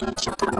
Thank you.